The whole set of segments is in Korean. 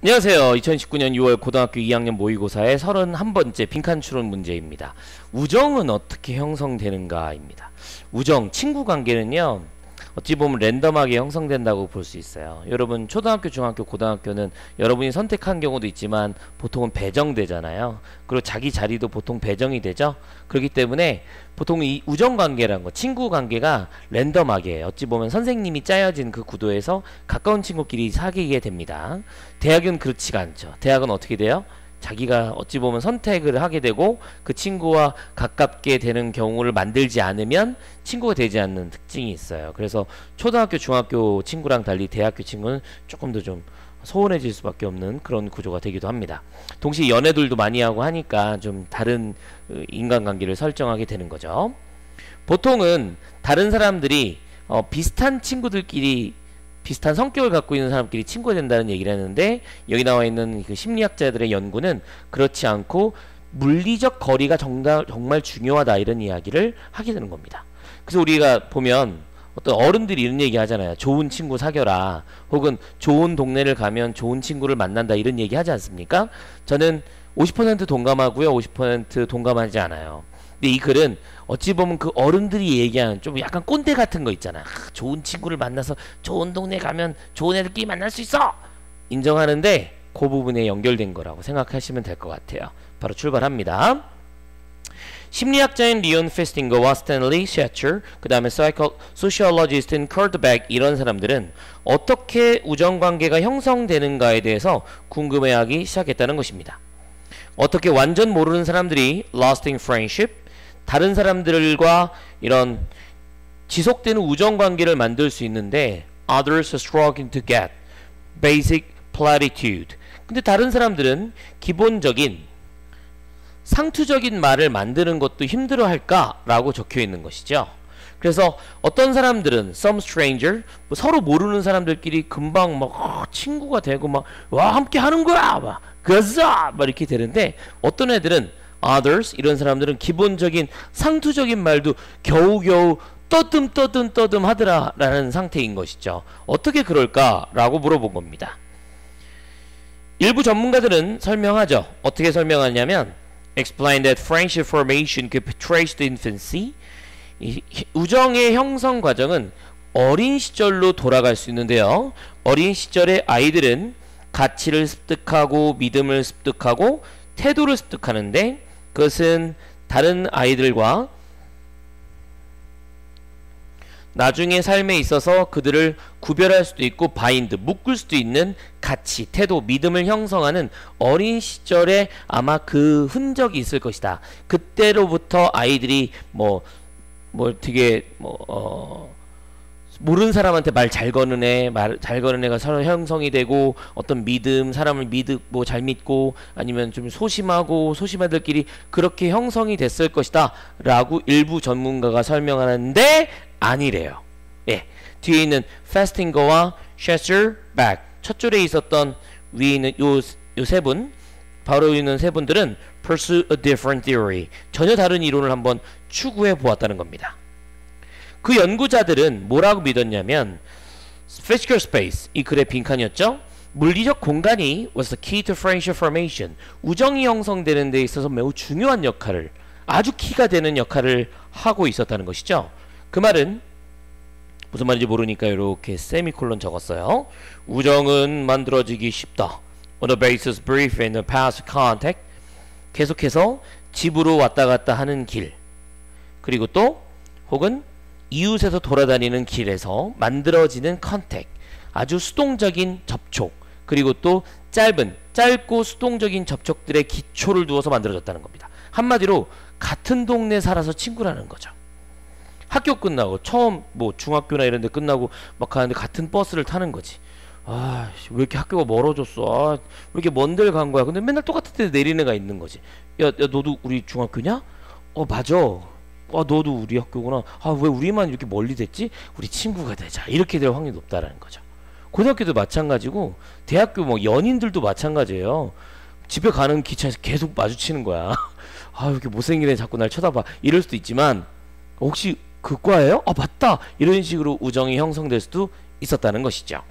안녕하세요. 2019년 6월 고등학교 2학년 모의고사의 31번째 빈칸 추론 문제입니다. 우정은 어떻게 형성되는가입니다. 우정, 친구 관계는요. 어찌 보면 랜덤하게 형성된다고 볼 수 있어요. 여러분 초등학교, 중학교, 고등학교는 여러분이 선택한 경우도 있지만 보통은 배정되잖아요. 그리고 자기 자리도 보통 배정이 되죠. 그렇기 때문에 보통 이 우정 관계라는 거, 친구 관계가 랜덤하게 어찌 보면 선생님이 짜여진 그 구도에서 가까운 친구끼리 사귀게 됩니다. 대학은 그렇지가 않죠. 대학은 어떻게 돼요? 자기가 어찌 보면 선택을 하게 되고 그 친구와 가깝게 되는 경우를 만들지 않으면 친구가 되지 않는 특징이 있어요. 그래서 초등학교, 중학교 친구랑 달리 대학교 친구는 조금 더 좀 소원해질 수밖에 없는 그런 구조가 되기도 합니다. 동시에 연애들도 많이 하고 하니까 좀 다른 어, 인간관계를 설정하게 되는 거죠. 보통은 다른 사람들이 어, 비슷한 친구들끼리 비슷한 성격을 갖고 있는 사람끼리 친구가 된다는 얘기를 하는데 여기 나와 있는 그 심리학자들의 연구는 그렇지 않고 물리적 거리가 정말, 정말 중요하다 이런 이야기를 하게 되는 겁니다. 그래서 우리가 보면 어떤 어른들이 이런 얘기 하잖아요. 좋은 친구 사겨라. 혹은 좋은 동네를 가면 좋은 친구를 만난다 이런 얘기 하지 않습니까? 저는 50% 동감하고요. 50% 동감하지 않아요. 근데 이 글은 어찌 보면 그 어른들이 얘기하는 좀 약간 꼰대 같은 거 있잖아. 아, 좋은 친구를 만나서 좋은 동네 가면 좋은 애들끼리 만날 수 있어. 인정하는데 그 부분에 연결된 거라고 생각하시면 될 것 같아요. 바로 출발합니다. 심리학자인 리온 페스팅거와 스탠리 셰처, 그 다음에 사이코 소시올로지스트인 커드백 이런 사람들은 어떻게 우정관계가 형성되는가에 대해서 궁금해하기 시작했다는 것입니다. 어떻게 완전 모르는 사람들이 lasting friendship, 다른 사람들과 이런 지속되는 우정 관계를 만들 수 있는데 others are struggling to get basic platitude. 근데 다른 사람들은 기본적인 상투적인 말을 만드는 것도 힘들어 할까라고 적혀 있는 것이죠. 그래서 어떤 사람들은 some stranger 뭐 서로 모르는 사람들끼리 금방 막 어, 친구가 되고 막 와 함께 하는 거야 막 그래서 막 이렇게 되는데 어떤 애들은 others 이런 사람들은 기본적인 상투적인 말도 겨우겨우 떠듬 떠듬 떠듬 하더라 라는 상태인 것이죠. 어떻게 그럴까 라고 물어본 겁니다. 일부 전문가들은 설명하죠. 어떻게 설명하냐면 explain that friendship formation could trace to infancy. 우정의 형성 과정은 어린 시절로 돌아갈 수 있는데요. 어린 시절의 아이들은 가치를 습득하고 믿음을 습득하고 태도를 습득하는데 그것은 다른 아이들과 나중에 삶에 있어서 그들을 구별할 수도 있고 바인드, 묶을 수도 있는 가치, 태도, 믿음을 형성하는 어린 시절에 아마 그 흔적이 있을 것이다. 그때로부터 아이들이 뭐, 뭐 되게, 뭐, 어, 모르는 사람한테 말 잘 거는 애, 말 잘 거는 애가 서로 형성이 되고 어떤 믿음, 사람을 믿고 잘 믿고 아니면 좀 소심하고 소심애들끼리 그렇게 형성이 됐을 것이다 라고 일부 전문가가 설명하는데 아니래요. 예. 뒤에 있는 페스팅거와 셰처 백. 첫 줄에 있었던 위에 있는 요세 분, 바로 있는 세 분들은 pursue a different theory. 전혀 다른 이론을 한번 추구해 보았다는 겁니다. 그 연구자들은 뭐라고 믿었냐면 physical space 이 글의 빈칸이었죠. 물리적 공간이 was the key to friendship formation. 우정이 형성되는 데 있어서 매우 중요한 역할을 아주 키가 되는 역할을 하고 있었다는 것이죠. 그 말은 무슨 말인지 모르니까 이렇게 세미콜론 적었어요. 우정은 만들어지기 쉽다. On the basis brief in the past contact. 계속해서 집으로 왔다 갔다 하는 길. 그리고 또 혹은 이웃에서 돌아다니는 길에서 만들어지는 컨택. 아주 수동적인 접촉. 그리고 또 짧은 짧고 수동적인 접촉들의 기초를 두어서 만들어졌다는 겁니다. 한마디로 같은 동네 살아서 친구라는 거죠. 학교 끝나고 처음 뭐 중학교나 이런 데 끝나고 막 가는데 같은 버스를 타는 거지. 아, 왜 이렇게 학교가 멀어졌어? 아, 왜 이렇게 먼 데를 간 거야? 근데 맨날 똑같은 데 내리는 애가 있는 거지. 야, 야, 너도 우리 중학교냐? 어, 맞아. 아, 너도 우리 학교구나. 아, 왜 우리만 이렇게 멀리 됐지? 우리 친구가 되자. 이렇게 될 확률이 높다라는 거죠. 고등학교도 마찬가지고, 대학교 뭐 연인들도 마찬가지예요. 집에 가는 기차에서 계속 마주치는 거야. 아, 이렇게 못생긴 애 자꾸 날 쳐다봐. 이럴 수도 있지만, 혹시 그 과예요? 아 맞다 이런 식으로 우정이 형성될 수도 있었다는 것이죠.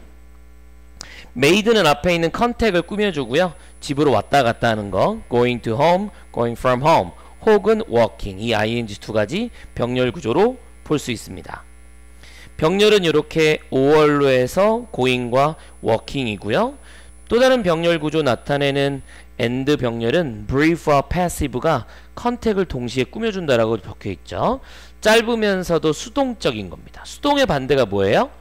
made는 앞에 있는 컨택을 꾸며주고요. 집으로 왔다 갔다 하는 거 going to home, going from home 혹은 walking 이 ing 두 가지 병렬 구조로 볼 수 있습니다. 병렬은 이렇게 5월로 해서 going과 walking이고요. 또 다른 병렬 구조 나타내는 and 병렬은 brief와 passive가 컨택을 동시에 꾸며준다라고 적혀 있죠. 짧으면서도 수동적인 겁니다. 수동의 반대가 뭐예요?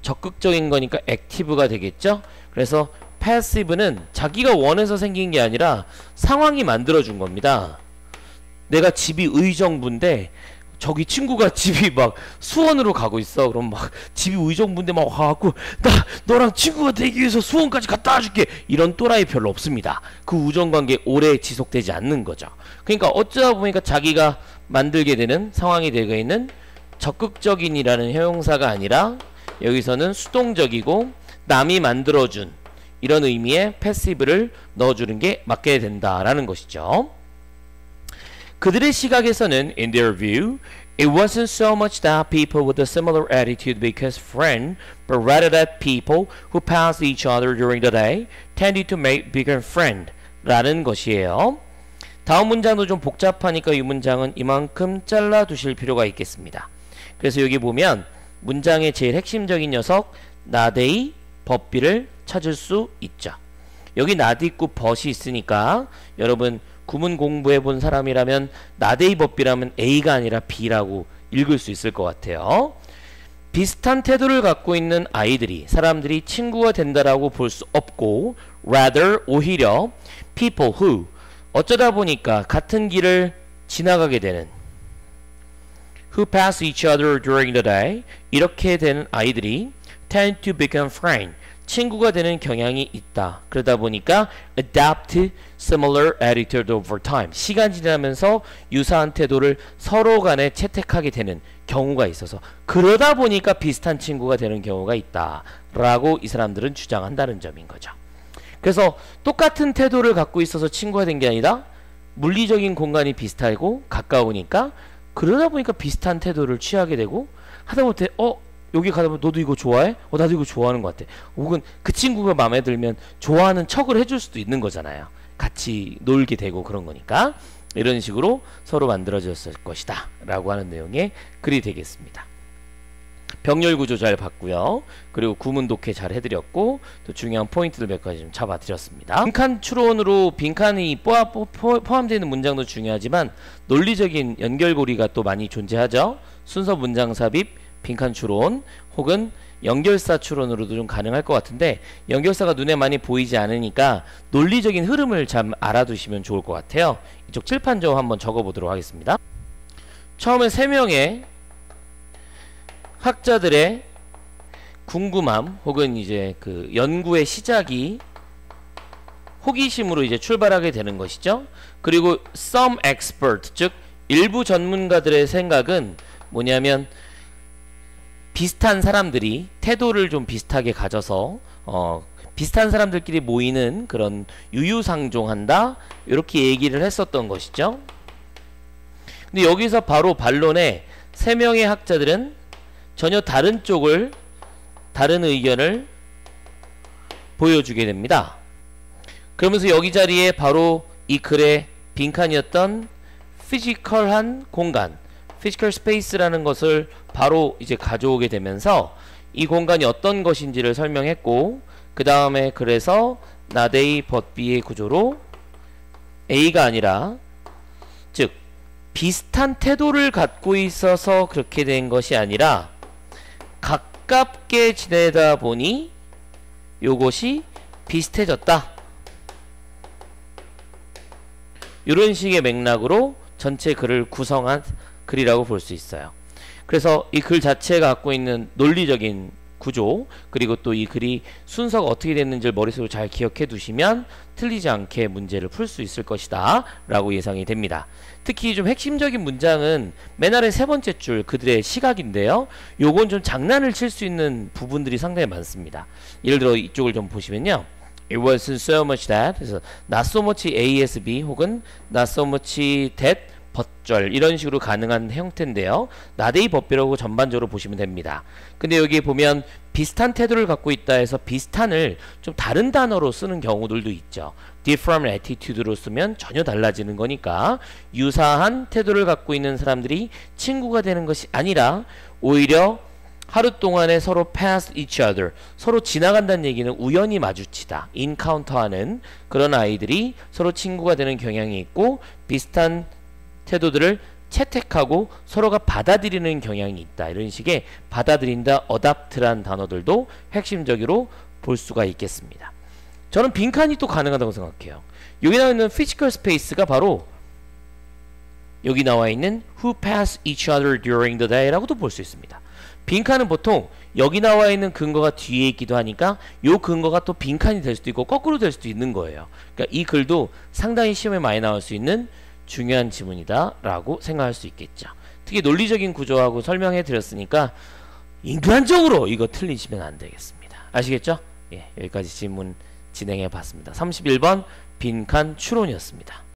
적극적인 거니까 액티브가 되겠죠. 그래서 패시브는 자기가 원해서 생긴 게 아니라 상황이 만들어준 겁니다. 내가 집이 의정부인데 저기 친구가 집이 막 수원으로 가고 있어. 그럼 막 집이 의정부인데 막 와갖고 나 너랑 친구가 되기 위해서 수원까지 갔다 와줄게. 이런 또라이 별로 없습니다. 그 우정관계 오래 지속되지 않는 거죠. 그러니까 어쩌다 보니까 자기가 만들게 되는 상황이 되고 있는 적극적인이라는 형용사가 아니라 여기서는 수동적이고 남이 만들어준 이런 의미의 패시브를 넣어주는 게 맞게 된다라는 것이죠. 그들의 시각에서는 in their view it wasn't so much that people with a similar attitude because friend but rather that people who passed each other during the day tended to make bigger friend 라는 것이에요. 다음 문장도 좀 복잡하니까 이 문장은 이만큼 잘라 두실 필요가 있겠습니다. 그래서 여기 보면 문장의 제일 핵심적인 녀석 나데이 법비를 찾을 수 있죠. 여기 나드 있고 벗이 있으니까 여러분 구문 공부해 본 사람이라면 나데이 법비라면 A가 아니라 B라고 읽을 수 있을 것 같아요. 비슷한 태도를 갖고 있는 아이들이 사람들이 친구가 된다라고 볼 수 없고 rather 오히려 people who 어쩌다 보니까 같은 길을 지나가게 되는 who pass each other during the day 이렇게 되는 아이들이 tend to become friend 친구가 되는 경향이 있다. 그러다 보니까 adapt similar attitude over time. 시간 지나면서 유사한 태도를 서로 간에 채택하게 되는 경우가 있어서 그러다 보니까 비슷한 친구가 되는 경우가 있다. 라고 이 사람들은 주장한다는 점인 거죠. 그래서 똑같은 태도를 갖고 있어서 친구가 된 게 아니라 물리적인 공간이 비슷하고 가까우니까 그러다 보니까 비슷한 태도를 취하게 되고 하다못해 어 여기 가다 보면 너도 이거 좋아해? 어 나도 이거 좋아하는 것 같아. 혹은 그 친구가 마음에 들면 좋아하는 척을 해줄 수도 있는 거잖아요. 같이 놀게 되고 그런 거니까 이런 식으로 서로 만들어졌을 것이다 라고 하는 내용의 글이 되겠습니다. 병렬 구조 잘 봤고요. 그리고 구문 독해 잘 해드렸고 또 중요한 포인트들 몇 가지 좀 잡아드렸습니다. 빈칸 추론으로 빈칸이 포함되는 문장도 중요하지만 논리적인 연결고리가 또 많이 존재하죠. 순서 문장 삽입, 빈칸 추론 혹은 연결사 추론으로도 좀 가능할 것 같은데 연결사가 눈에 많이 보이지 않으니까 논리적인 흐름을 잘 알아두시면 좋을 것 같아요. 이쪽 칠판 좀 한번 적어보도록 하겠습니다. 처음에 세 명의 학자들의 궁금함 혹은 이제 그 연구의 시작이 호기심으로 이제 출발하게 되는 것이죠. 그리고 some expert 즉 일부 전문가들의 생각은 뭐냐면 비슷한 사람들이 태도를 좀 비슷하게 가져서 어, 비슷한 사람들끼리 모이는 그런 유유상종한다 이렇게 얘기를 했었던 것이죠. 근데 여기서 바로 반론에 세 명의 학자들은 전혀 다른 쪽을 다른 의견을 보여주게 됩니다. 그러면서 여기 자리에 바로 이 글의 빈칸이었던 physical한 공간 physical space라는 것을 바로 이제 가져오게 되면서 이 공간이 어떤 것인지를 설명했고 그 다음에 그래서 나데이 벗비의 구조로 A가 아니라 즉 비슷한 태도를 갖고 있어서 그렇게 된 것이 아니라 가깝게 지내다 보니 요것이 비슷해졌다. 이런 식의 맥락으로 전체 글을 구성한 글이라고 볼 수 있어요. 그래서 이 글 자체가 갖고 있는 논리적인 구조 그리고 또 이 글이 순서가 어떻게 됐는지를 머릿속으로 잘 기억해 두시면 틀리지 않게 문제를 풀 수 있을 것이다 라고 예상이 됩니다. 특히 좀 핵심적인 문장은 맨 아래 세 번째 줄 그들의 시각인데요. 요건 좀 장난을 칠 수 있는 부분들이 상당히 많습니다. 예를 들어 이쪽을 좀 보시면요. It wasn't so much that 그래서 not so much A as B 혹은 not so much that 벗절 이런 식으로 가능한 형태인데요. 나데이 법비라고 전반적으로 보시면 됩니다. 근데 여기 보면 비슷한 태도를 갖고 있다 해서 비슷한을 좀 다른 단어로 쓰는 경우들도 있죠. different attitude로 쓰면 전혀 달라지는 거니까 유사한 태도를 갖고 있는 사람들이 친구가 되는 것이 아니라 오히려 하루 동안에 서로 pass each other 서로 지나간다는 얘기는 우연히 마주치다 encounter하는 그런 아이들이 서로 친구가 되는 경향이 있고 비슷한 태도들을 채택하고 서로가 받아들이는 경향이 있다. 이런 식의 받아들인다, 어답트란 단어들도 핵심적으로 볼 수가 있겠습니다. 저는 빈칸이 또 가능하다고 생각해요. 여기 나와 있는 physical space가 바로 여기 나와 있는 who pass each other during the day라고도 볼 수 있습니다. 빈칸은 보통 여기 나와 있는 근거가 뒤에 있기도 하니까 요 근거가 또 빈칸이 될 수도 있고 거꾸로 될 수도 있는 거예요. 그러니까 이 글도 상당히 시험에 많이 나올 수 있는 중요한 지문이다 라고 생각할 수 있겠죠. 특히 논리적인 구조하고 설명해 드렸으니까 인간적으로 이거 틀리시면 안 되겠습니다. 아시겠죠? 예, 여기까지 질문 진행해 봤습니다. 31번 빈칸 추론이었습니다